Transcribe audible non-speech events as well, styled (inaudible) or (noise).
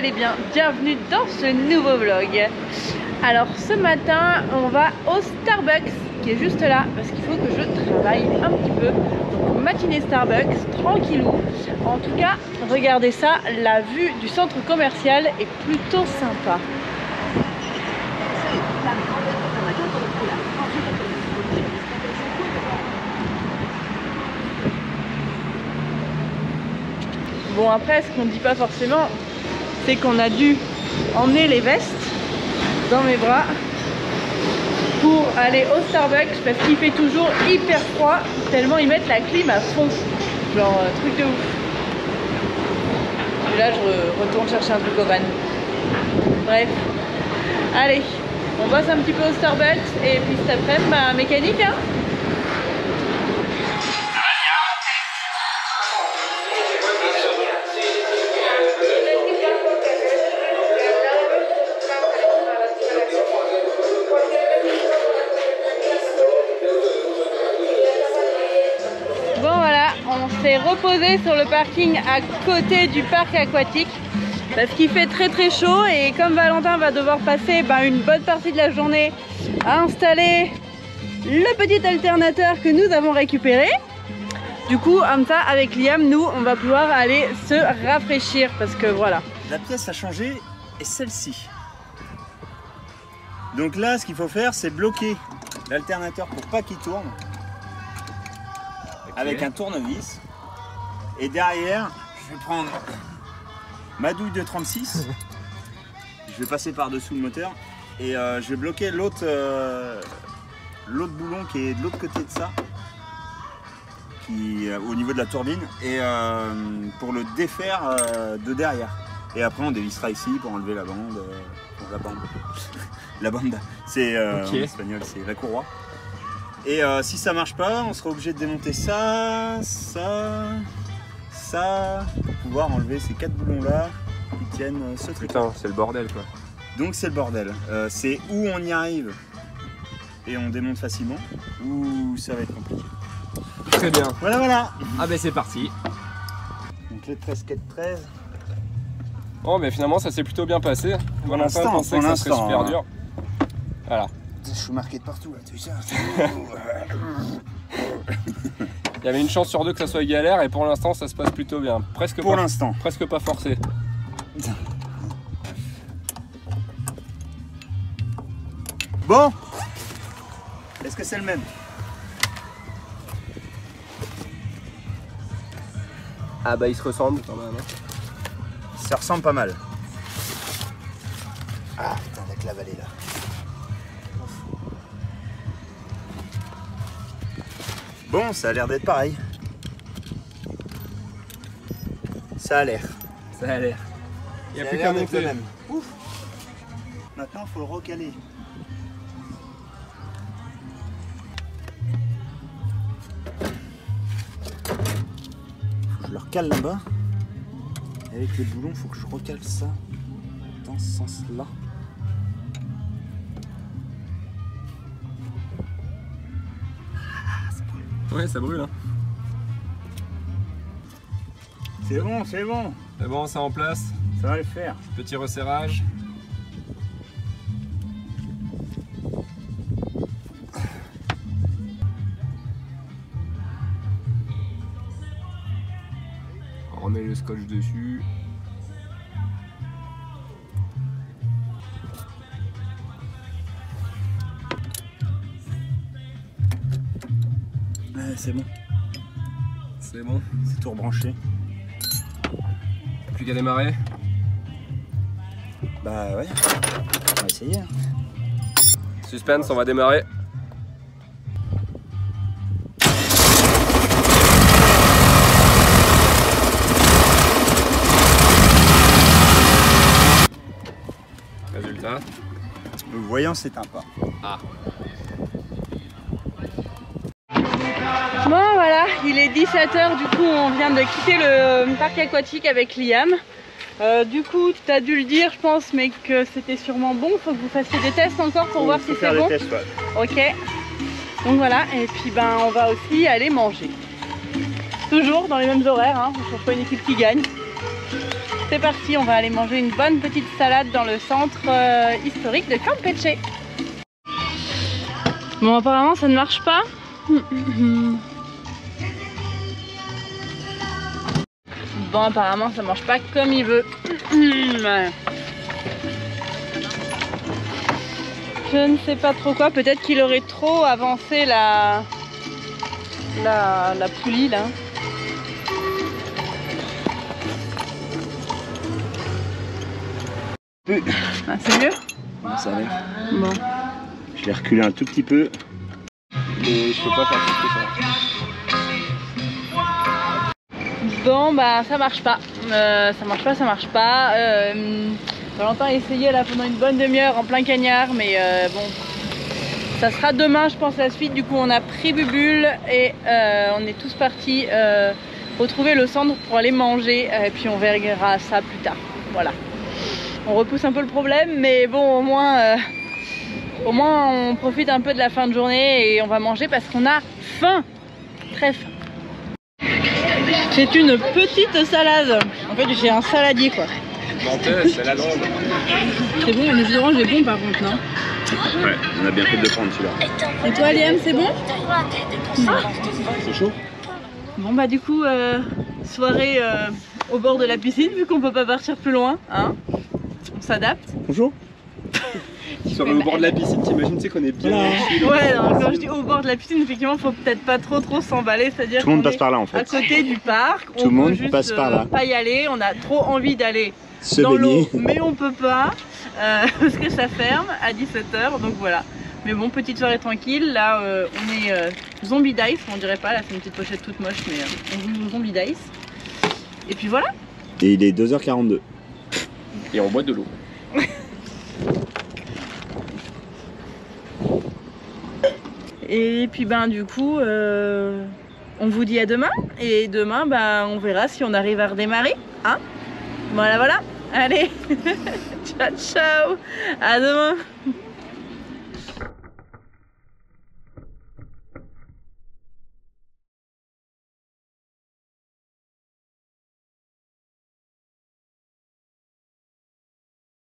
allez bien Bienvenue dans ce nouveau vlog. Alors ce matin, on va au Starbucks qui est juste là parce qu'il faut que je travaille un petit peu. Donc matinée Starbucks, tranquillou. En tout cas, regardez ça, la vue du centre commercial est plutôt sympa. Bon après, ce qu'on ne dit pas forcément, qu'on a dû emmener les vestes dans mes bras pour aller au Starbucks parce qu'il fait toujours hyper froid tellement ils mettent la clim à fond. Genre euh, truc de ouf. Et là je retourne chercher un truc au van. Bref. Allez, on bosse un petit peu au Starbucks et puis cet après-midi, bah, mécanique hein s'est reposé sur le parking à côté du parc aquatique parce qu'il fait très très chaud et comme Valentin va devoir passer ben, une bonne partie de la journée à installer le petit alternateur que nous avons récupéré. Du coup, comme ça, avec Liam, nous, on va pouvoir aller se rafraîchir parce que voilà. La pièce a changé et celle-ci. Donc là, ce qu'il faut faire, c'est bloquer l'alternateur pour pas qu'il tourne avec un tournevis. Et derrière, je vais prendre ma douille de 36. (laughs) je vais passer par-dessous le moteur et euh, je vais bloquer l'autre euh, l'autre boulon qui est de l'autre côté de ça, qui est au niveau de la turbine, et euh, pour le défaire euh, de derrière. Et après, on dévissera ici pour enlever la bande. euh, la bande. (laughs) la bande, c'est euh, Ok. en espagnol, c'est la courroie. Et euh, si ça marche pas, on sera obligé de démonter ça, ça, ça, pour pouvoir enlever ces quatre boulons là qui tiennent euh, ce truc. Putain, c'est le bordel quoi. Donc c'est le bordel. Euh, c'est où on y arrive et on démonte facilement, ou ça va être compliqué. Très bien. Voilà, voilà. Ah ben c'est parti. Donc les 13 4 13. Bon mais finalement ça s'est plutôt bien passé. Valentin l'instant, pensait pour que ça serait super hein. dur. Voilà. Je suis marqué de partout là, tu sais. (laughs) Il y avait une chance sur deux que ça soit galère et pour l'instant ça se passe plutôt bien. Presque Pour pas, l'instant. presque pas forcé. Bon Est-ce que c'est le même? Ah bah ils se ressemblent quand même. hein. Ça ressemble pas mal. Ah putain, avec la vallée là. Bon, ça a l'air d'être pareil. Ça a l'air. Ça a l'air. Il n'y a plus qu'à monter. même. Ouf. Maintenant, il faut le recaler. Faut que je le recale là-bas. Avec les boulons, il faut que je recale ça dans ce sens-là. Ouais ça brûle hein. C'est bon, c'est bon. Mais bon c'est en place. Ça va le faire. Petit resserrage. On remet le scotch dessus. C'est bon. C'est bon. C'est tout rebranché. Plus qu'à démarrer. Bah ouais. On va essayer. hein. Suspense, on va démarrer. Résultat. Le voyant s'éteint pas. Ah. Bon voilà, il est 17h, du coup on vient de quitter le parc aquatique avec Liam. Euh, du coup, tu as dû le dire, je pense, mais que c'était sûrement bon. Faut que vous fassiez des tests encore pour voir si c'est bon. Tests, ouais. Ok. Donc voilà, et puis ben on va aussi aller manger. Toujours dans les mêmes horaires, hein. on cherche pas une équipe qui gagne. c'est parti, on va aller manger une bonne petite salade dans le centre euh, historique de Campeche. Bon, apparemment ça ne marche pas. (laughs) Bon, apparemment ça marche pas comme il veut. (clears throat) Je ne sais pas trop quoi, peut-être qu'il aurait trop avancé la, la, la poulie là. Ah, c'est mieux? Ça va. Bon. Je l'ai reculé un tout petit peu. Et je peux pas faire plus que ça. Bon bah ça marche pas. Euh, ça marche pas, ça marche pas. Euh, Valentin a essayé là pendant une bonne demi-heure en plein cagnard, mais euh, bon. Ça sera demain je pense la suite. Du coup on a pris Bubule et euh, on est tous partis euh, retrouver le centre pour aller manger. euh, Et puis on verra ça plus tard. Voilà. On repousse un peu le problème, mais bon au moins, euh, au moins on profite un peu de la fin de journée et on va manger parce qu'on a faim. Très faim. C'est une petite salade. En fait, j'ai un saladier quoi. Menteuse, c'est la drôle. C'est bon, le jus d'orange est bon par contre, non Ouais, on a bien fait de le prendre celui-là. Et toi, Liam, c'est bon C'est chaud Bon, bah, du coup, euh, soirée euh, au bord de la piscine, vu qu'on peut pas partir plus loin, hein On s'adapte. Bonjour. Tu serais au bord de la piscine, t'imagines, tu sais qu'on est bien. Ouais, non, quand je dis au bord de la piscine, effectivement, faut peut-être pas trop trop s'emballer, c'est-à-dire Tout le monde passe par là en à fait. côté du parc. Tout le on monde peut juste, passe par euh, là. pas y aller, on a trop envie d'aller Se dans l'eau, baigner. mais on peut pas euh, (laughs) parce que ça ferme à 17h, donc voilà. Mais bon, petite soirée tranquille. Là, euh, on est euh, zombie dice, on dirait pas. Là, c'est une petite pochette toute moche, mais euh, on joue zombie dice. Et puis voilà. Et il est 2h42. Et on boit de l'eau. Et puis ben du coup, euh, on vous dit à demain. Et demain, ben on verra si on arrive à redémarrer. Hein voilà, voilà. Allez, (laughs) ciao, ciao. À demain.